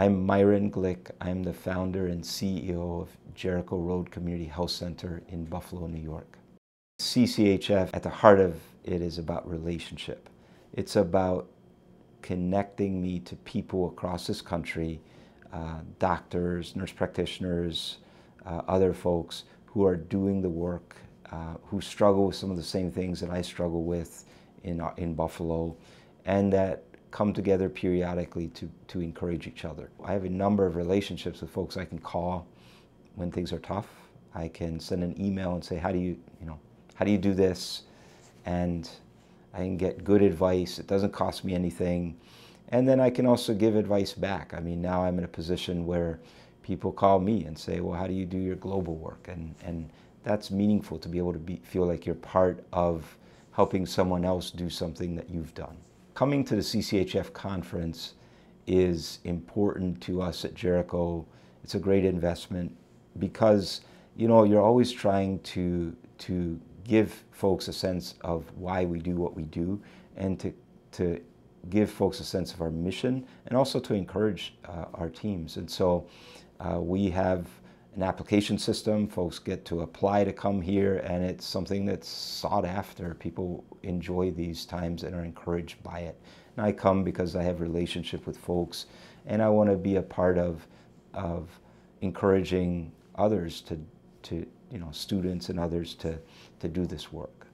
I'm Myron Glick. I'm the founder and CEO of Jericho Road Community Health Center in Buffalo, New York. CCHF, at the heart of it, is about relationship. It's about connecting me to people across this country, uh, doctors, nurse practitioners, uh, other folks who are doing the work, uh, who struggle with some of the same things that I struggle with in, uh, in Buffalo, and that come together periodically to, to encourage each other. I have a number of relationships with folks I can call when things are tough. I can send an email and say, how do you, you know, how do you do this? And I can get good advice. It doesn't cost me anything. And then I can also give advice back. I mean, now I'm in a position where people call me and say, well, how do you do your global work? And, and that's meaningful to be able to be, feel like you're part of helping someone else do something that you've done. Coming to the CCHF conference is important to us at Jericho. It's a great investment because, you know, you're always trying to, to give folks a sense of why we do what we do and to, to give folks a sense of our mission and also to encourage uh, our teams. And so uh, we have an application system. Folks get to apply to come here and it's something that's sought after. People enjoy these times and are encouraged by it. And I come because I have relationship with folks and I want to be a part of, of encouraging others to, to, you know, students and others to, to do this work.